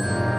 you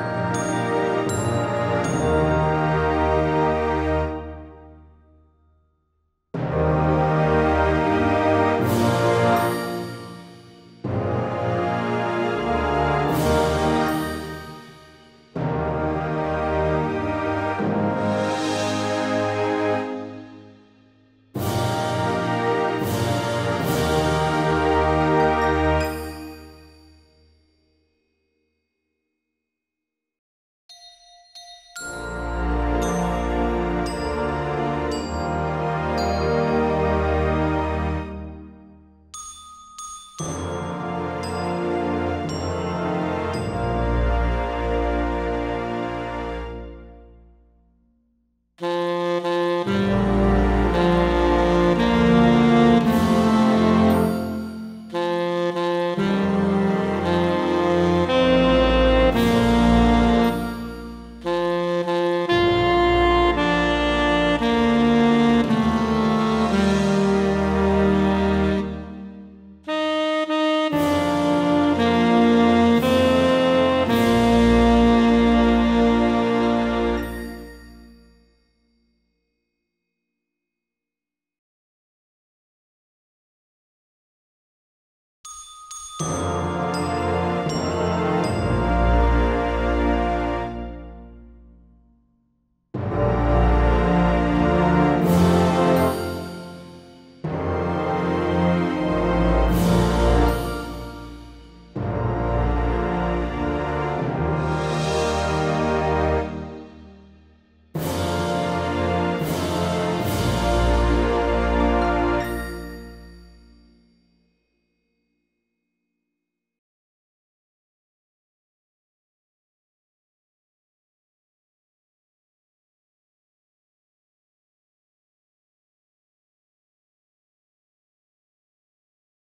Bye.